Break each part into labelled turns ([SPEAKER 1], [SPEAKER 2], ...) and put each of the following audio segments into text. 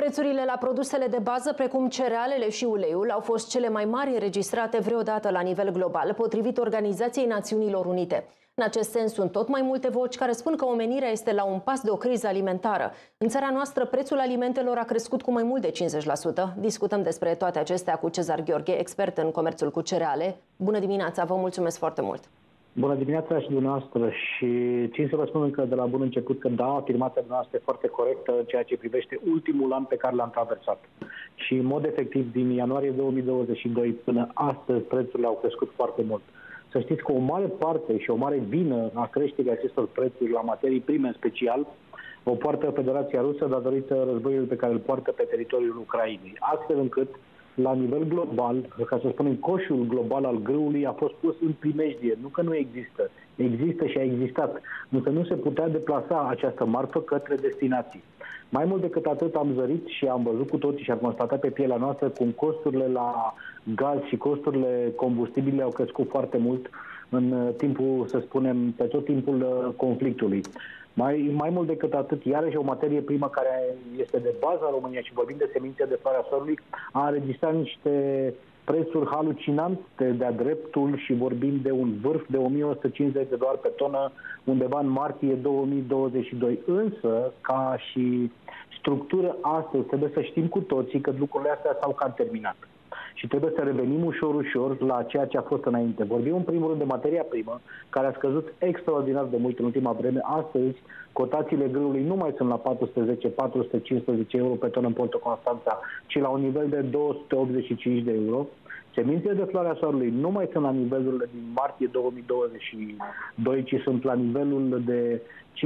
[SPEAKER 1] Prețurile la produsele de bază, precum cerealele și uleiul, au fost cele mai mari înregistrate vreodată la nivel global, potrivit Organizației Națiunilor Unite. În acest sens, sunt tot mai multe voci care spun că omenirea este la un pas de o criză alimentară. În țara noastră, prețul alimentelor a crescut cu mai mult de 50%. Discutăm despre toate acestea cu Cezar Gheorghe, expert în comerțul cu cereale. Bună dimineața, vă mulțumesc foarte mult!
[SPEAKER 2] Bună dimineața și dumneavoastră și țin să vă spun încă de la bun început că da, afirmația dumneavoastră este foarte corectă în ceea ce privește ultimul an pe care l-am traversat. Și în mod efectiv, din ianuarie 2022 până astăzi, prețurile au crescut foarte mult. Să știți că o mare parte și o mare vină a creșterii acestor prețuri la materii prime în special o poartă Federația Rusă datorită războiului pe care îl poartă pe teritoriul Ucrainei. Astfel încât la nivel global, ca să spunem, coșul global al grâului a fost pus în primejdie. Nu că nu există, există și a existat, însă nu se putea deplasa această marfă către destinații. Mai mult decât atât am zărit și am văzut cu toții și am constatat pe pielea noastră cum costurile la gaz și costurile combustibile au crescut foarte mult în timpul, să spunem, pe tot timpul uh, conflictului. Mai, mai mult decât atât, iarăși o materie primă care este de bază în România și vorbim de semințe de floarea soarelui, a înregistrat niște prețuri halucinante de-a dreptul și vorbim de un vârf de 1150 de dolari pe tonă undeva în martie 2022. Însă, ca și structură astăzi, trebuie să știm cu toții că lucrurile astea s-au cam terminat și trebuie să revenim ușor, ușor la ceea ce a fost înainte. Vorbim în primul rând de materia primă, care a scăzut extraordinar de mult în ultima vreme. Astăzi, cotațiile grâului nu mai sunt la 410-415 euro pe tonă în Porto Constanța, ci la un nivel de 285 de euro. Semințele de floarea soarelui nu mai sunt la nivelurile din martie 2022, ci sunt la nivelul de 530-540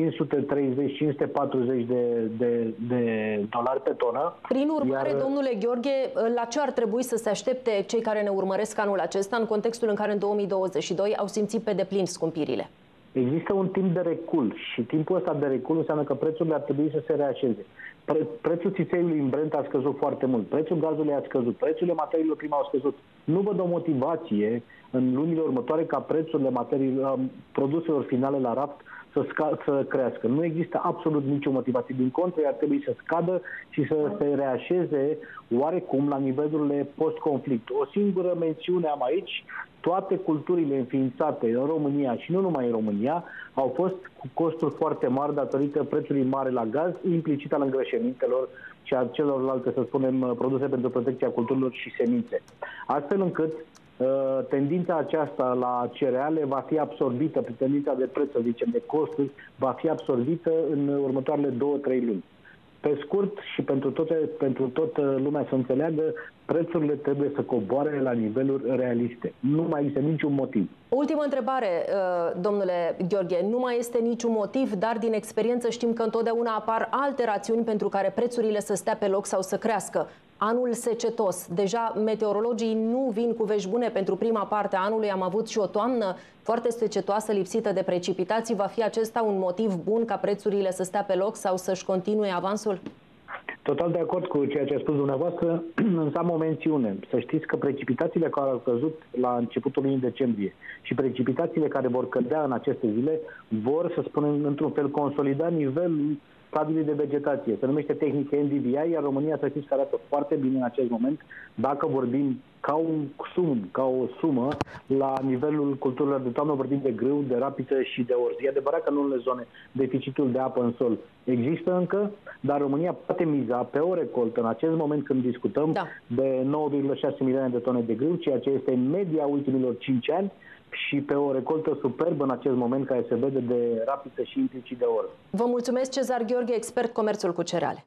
[SPEAKER 2] de, de, de dolari pe tonă.
[SPEAKER 1] Prin urmare, iar... domnule Gheorghe, la ce ar trebui să se aștepte cei care ne urmăresc anul acesta în contextul în care în 2022 au simțit pe deplin scumpirile?
[SPEAKER 2] Există un timp de recul și timpul ăsta de recul înseamnă că prețurile ar trebui să se reașeze. Pre- prețul țițeiului în Brent a scăzut foarte mult, prețul gazului a scăzut, prețurile materiilor prime au scăzut. Nu văd o motivație în lunile următoare ca prețurile materiilor, produselor finale la raft să, sca- să crească. Nu există absolut nicio motivație. Din contră, ar trebui să scadă și să se reașeze oarecum la nivelurile post-conflict. O singură mențiune am aici, toate culturile înființate în România și nu numai în România au fost cu costuri foarte mari datorită prețului mare la gaz, implicit al îngrășămintelor și a celorlalte, să spunem, produse pentru protecția culturilor și semințe. Astfel încât Uh, tendința aceasta la cereale va fi absorbită, tendința de preț, să zicem, de costuri, va fi absorbită în următoarele două, trei luni. Pe scurt și pentru, toate, pentru toată lumea să înțeleagă, prețurile trebuie să coboare la niveluri realiste. Nu mai există niciun motiv.
[SPEAKER 1] Ultimă întrebare, uh, domnule Gheorghe. Nu mai este niciun motiv, dar din experiență știm că întotdeauna apar alte rațiuni pentru care prețurile să stea pe loc sau să crească anul secetos. Deja meteorologii nu vin cu vești bune pentru prima parte a anului. Am avut și o toamnă foarte secetoasă, lipsită de precipitații. Va fi acesta un motiv bun ca prețurile să stea pe loc sau să-și continue avansul?
[SPEAKER 2] Total de acord cu ceea ce a spus dumneavoastră, însă am o mențiune. Să știți că precipitațiile care au căzut la începutul lunii decembrie și precipitațiile care vor cădea în aceste zile vor, să spunem, într-un fel consolida nivelul stadiului de vegetație. Se numește tehnică NDVI, iar România să știți că arată foarte bine în acest moment dacă vorbim ca un sum, ca o sumă la nivelul culturilor de toamnă, vorbim de grâu, de rapiță și de orz. E adevărat că în unele zone deficitul de apă în sol există încă, dar România poate miza pe o recoltă în acest moment când discutăm da. de 9,6 milioane de tone de grâu, ceea ce este media ultimilor 5 ani, și pe o recoltă superbă în acest moment care se vede de rapiță și implicit de oră.
[SPEAKER 1] Vă mulțumesc, Cezar Gheorghe, expert comerțul cu cereale.